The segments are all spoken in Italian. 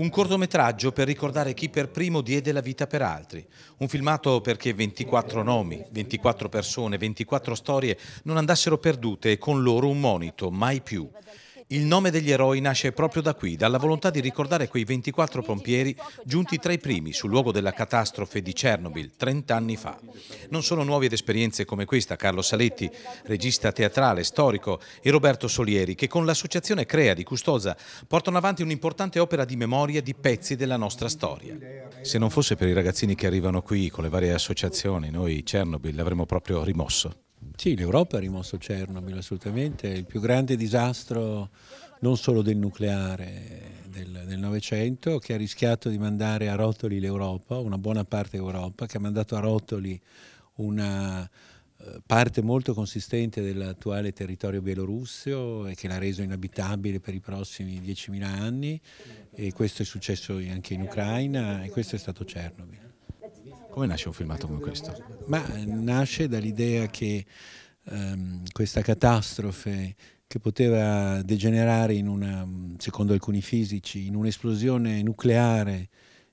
Un cortometraggio per ricordare chi per primo diede la vita per altri. Un filmato perché 24 nomi, 24 persone, 24 storie non andassero perdute e con loro un monito, mai più. Il nome degli eroi nasce proprio da qui, dalla volontà di ricordare quei 24 pompieri giunti tra i primi sul luogo della catastrofe di Chernobyl 30 anni fa. Non sono nuovi ed esperienze come questa Carlo Saletti, regista teatrale, storico, e Roberto Solieri, che con l'associazione Crea di Custoza portano avanti un'importante opera di memoria di pezzi della nostra storia. Se non fosse per i ragazzini che arrivano qui con le varie associazioni, noi Chernobyl l'avremmo proprio rimosso. Sì, l'Europa ha rimosso Chernobyl assolutamente, il più grande disastro non solo del nucleare del Novecento che ha rischiato di mandare a rotoli l'Europa, una buona parte d'Europa, che ha mandato a rotoli una eh, parte molto consistente dell'attuale territorio bielorusso e che l'ha reso inabitabile per i prossimi 10.000 anni e questo è successo anche in Ucraina e questo è stato Chernobyl. Come nasce un filmato come questo? Ma nasce dall'idea che um, questa catastrofe che poteva degenerare in una, secondo alcuni fisici, in un'esplosione nucleare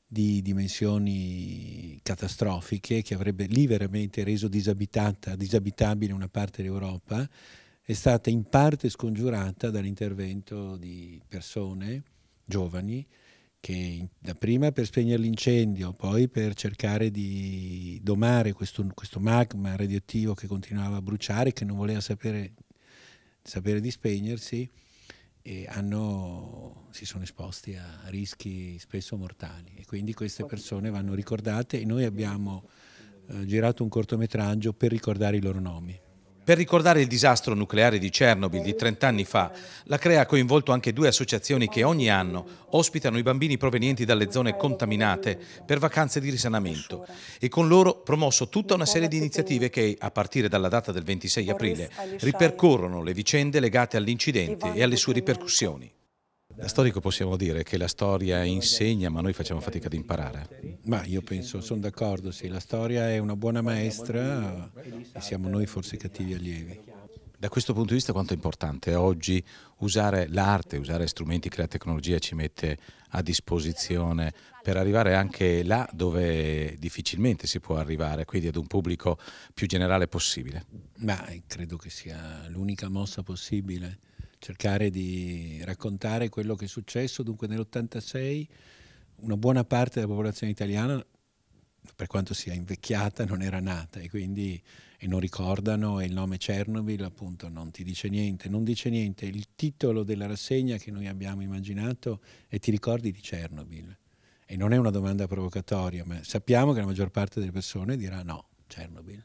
di dimensioni catastrofiche che avrebbe lì veramente reso disabitata, disabitabile una parte dell'Europa, è stata in parte scongiurata dall'intervento di persone giovani che dapprima per spegnere l'incendio, poi per cercare di domare questo, questo, magma radioattivo che continuava a bruciare, che non voleva sapere, sapere di spegnersi, hanno, si sono esposti a rischi spesso mortali. E quindi queste persone vanno ricordate e noi abbiamo eh, girato un cortometraggio per ricordare i loro nomi. Per ricordare il disastro nucleare di Chernobyl di 30 anni fa, la CREA ha coinvolto anche due associazioni che ogni anno ospitano i bambini provenienti dalle zone contaminate per vacanze di risanamento e con loro promosso tutta una serie di iniziative che, a partire dalla data del 26 aprile, ripercorrono le vicende legate all'incidente e alle sue ripercussioni. Da storico possiamo dire che la storia insegna, ma noi facciamo fatica ad imparare. Ma io penso, sono d'accordo, sì, la storia è una buona maestra e siamo noi forse cattivi allievi. Da questo punto di vista quanto è importante oggi usare l'arte, usare strumenti che la tecnologia ci mette a disposizione per arrivare anche là dove difficilmente si può arrivare, quindi ad un pubblico più generale possibile? Ma credo che sia l'unica mossa possibile cercare di raccontare quello che è successo. Dunque nell'86 una buona parte della popolazione italiana, per quanto sia invecchiata, non era nata e quindi e non ricordano e il nome Chernobyl appunto non ti dice niente, non dice niente. Il titolo della rassegna che noi abbiamo immaginato è Ti ricordi di Chernobyl? E non è una domanda provocatoria, ma sappiamo che la maggior parte delle persone dirà no, Chernobyl.